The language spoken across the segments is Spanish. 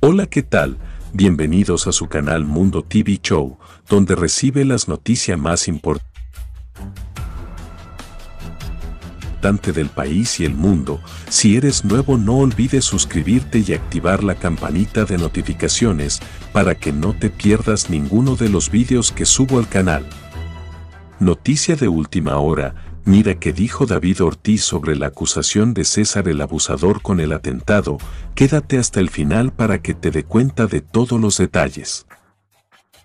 Hola, ¿qué tal? Bienvenidos a su canal Mundo TV Show, donde recibe las noticias más importantes del país y el mundo. Si eres nuevo no olvides suscribirte y activar la campanita de notificaciones para que no te pierdas ninguno de los vídeos que subo al canal. Noticia de última hora, mira que dijo David Ortiz sobre la acusación de César el abusador con el atentado, quédate hasta el final para que te dé cuenta de todos los detalles.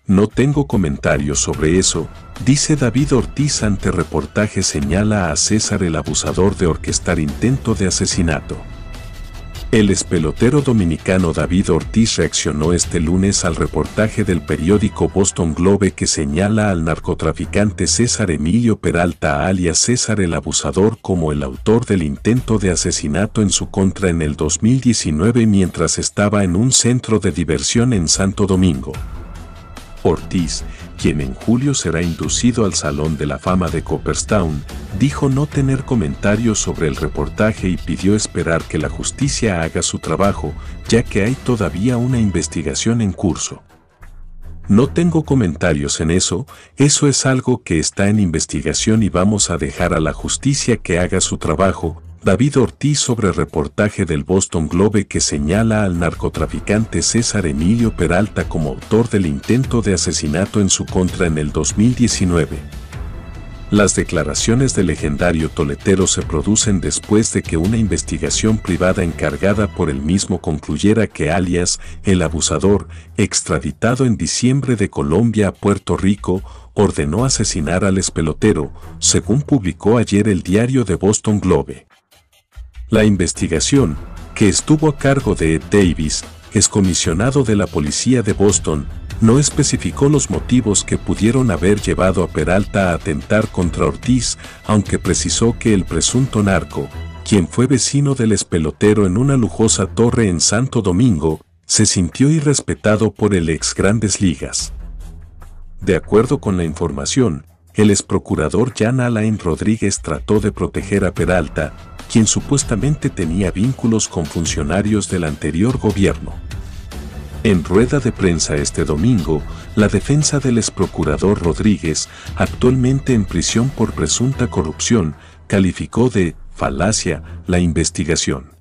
No tengo comentarios sobre eso, dice David Ortiz ante reportaje señala a César el abusador de orquestar intento de asesinato. El espelotero dominicano David Ortiz reaccionó este lunes al reportaje del periódico Boston Globe que señala al narcotraficante César Emilio Peralta alias César el Abusador como el autor del intento de asesinato en su contra en el 2019 mientras estaba en un centro de diversión en Santo Domingo. Ortiz, quien en julio será inducido al Salón de la Fama de Copperstown, dijo no tener comentarios sobre el reportaje y pidió esperar que la justicia haga su trabajo, ya que hay todavía una investigación en curso. No tengo comentarios en eso, eso es algo que está en investigación y vamos a dejar a la justicia que haga su trabajo, David Ortiz sobre reportaje del Boston Globe que señala al narcotraficante César Emilio Peralta como autor del intento de asesinato en su contra en el 2019. Las declaraciones del legendario toletero se producen después de que una investigación privada encargada por el mismo concluyera que alias, el abusador, extraditado en diciembre de Colombia a Puerto Rico, ordenó asesinar al espelotero, según publicó ayer el diario de Boston Globe. La investigación, que estuvo a cargo de Ed Davis, excomisionado de la policía de Boston, no especificó los motivos que pudieron haber llevado a Peralta a atentar contra Ortiz, aunque precisó que el presunto narco, quien fue vecino del espelotero en una lujosa torre en Santo Domingo, se sintió irrespetado por el ex Grandes Ligas. De acuerdo con la información, el ex procurador Jan Alain Rodríguez trató de proteger a Peralta, quien supuestamente tenía vínculos con funcionarios del anterior gobierno. En rueda de prensa este domingo, la defensa del exprocurador Rodríguez, actualmente en prisión por presunta corrupción, calificó de falacia la investigación.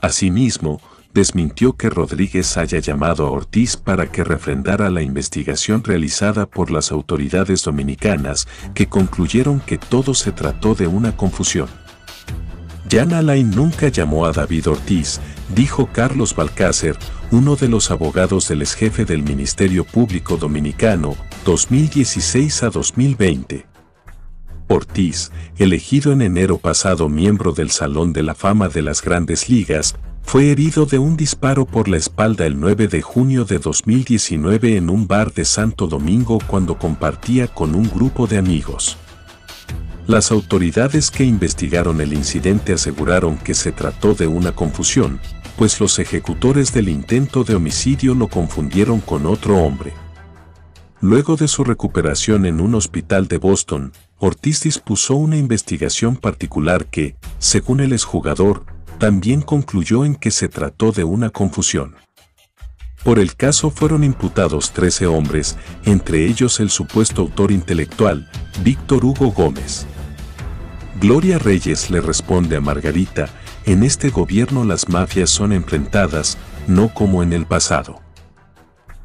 Asimismo, desmintió que Rodríguez haya llamado a Ortiz para que refrendara la investigación realizada por las autoridades dominicanas, que concluyeron que todo se trató de una confusión. Jan Alain nunca llamó a David Ortiz, dijo Carlos Balcácer, uno de los abogados del ex jefe del Ministerio Público Dominicano, 2016 a 2020. Ortiz, elegido en enero pasado miembro del Salón de la Fama de las Grandes Ligas, fue herido de un disparo por la espalda el 9 de junio de 2019 en un bar de Santo Domingo cuando compartía con un grupo de amigos. Las autoridades que investigaron el incidente aseguraron que se trató de una confusión, pues los ejecutores del intento de homicidio lo confundieron con otro hombre. Luego de su recuperación en un hospital de Boston, Ortiz dispuso una investigación particular que, según el exjugador, también concluyó en que se trató de una confusión. Por el caso fueron imputados 13 hombres, entre ellos el supuesto autor intelectual, Víctor Hugo Gómez. Gloria Reyes le responde a Margarita, en este gobierno las mafias son enfrentadas, no como en el pasado.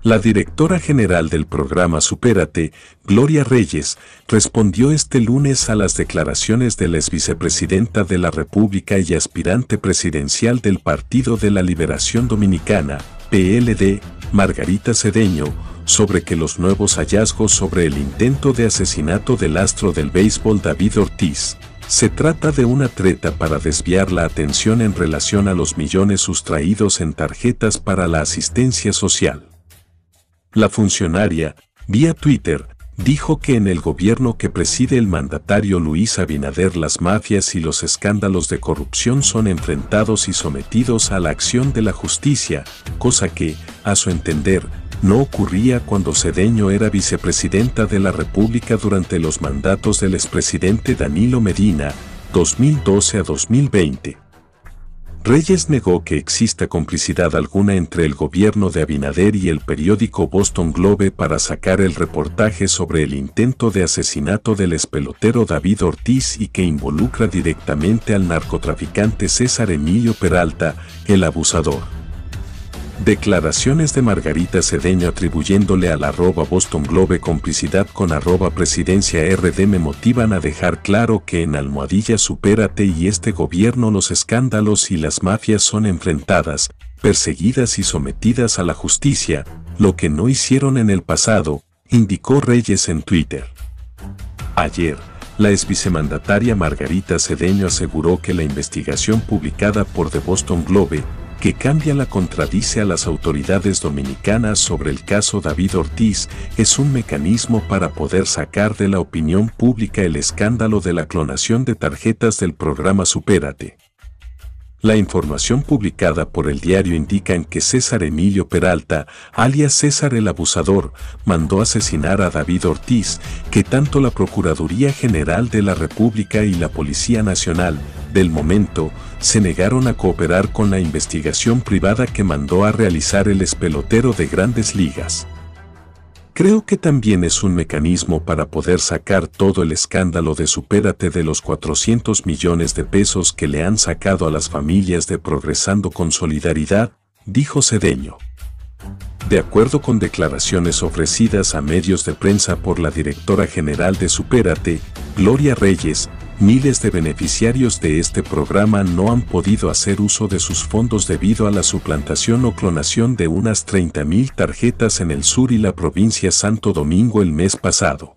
La directora general del programa Supérate, Gloria Reyes, respondió este lunes a las declaraciones de la ex vicepresidenta de la República y aspirante presidencial del Partido de la Liberación Dominicana, PLD, Margarita Cedeño, sobre que los nuevos hallazgos sobre el intento de asesinato del astro del béisbol David Ortiz, se trata de una treta para desviar la atención en relación a los millones sustraídos en tarjetas para la asistencia social. La funcionaria, vía Twitter, dijo que en el gobierno que preside el mandatario Luis Abinader las mafias y los escándalos de corrupción son enfrentados y sometidos a la acción de la justicia, cosa que, a su entender, no ocurría cuando Cedeño era vicepresidenta de la República durante los mandatos del expresidente Danilo Medina, 2012 a 2020. Reyes negó que exista complicidad alguna entre el gobierno de Abinader y el periódico Boston Globe para sacar el reportaje sobre el intento de asesinato del espelotero David Ortiz y que involucra directamente al narcotraficante César Emilio Peralta, el abusador. Declaraciones de Margarita Cedeño atribuyéndole al arroba Boston Globe complicidad con arroba presidencia RD me motivan a dejar claro que en Almohadilla Supérate y este gobierno los escándalos y las mafias son enfrentadas, perseguidas y sometidas a la justicia, lo que no hicieron en el pasado, indicó Reyes en Twitter. Ayer, la exvicemandataria Margarita Cedeño aseguró que la investigación publicada por The Boston Globe que cambia la contradice a las autoridades dominicanas sobre el caso David Ortiz es un mecanismo para poder sacar de la opinión pública el escándalo de la clonación de tarjetas del programa Supérate. La información publicada por el diario indica que César Emilio Peralta, alias César el Abusador, mandó asesinar a David Ortiz, que tanto la Procuraduría General de la República y la Policía Nacional, del momento, se negaron a cooperar con la investigación privada que mandó a realizar el espelotero de grandes ligas. Creo que también es un mecanismo para poder sacar todo el escándalo de supérate de los 400 millones de pesos que le han sacado a las familias de Progresando con Solidaridad, dijo Cedeño. De acuerdo con declaraciones ofrecidas a medios de prensa por la directora general de Supérate, Gloria Reyes, miles de beneficiarios de este programa no han podido hacer uso de sus fondos debido a la suplantación o clonación de unas 30.000 tarjetas en el sur y la provincia Santo Domingo el mes pasado.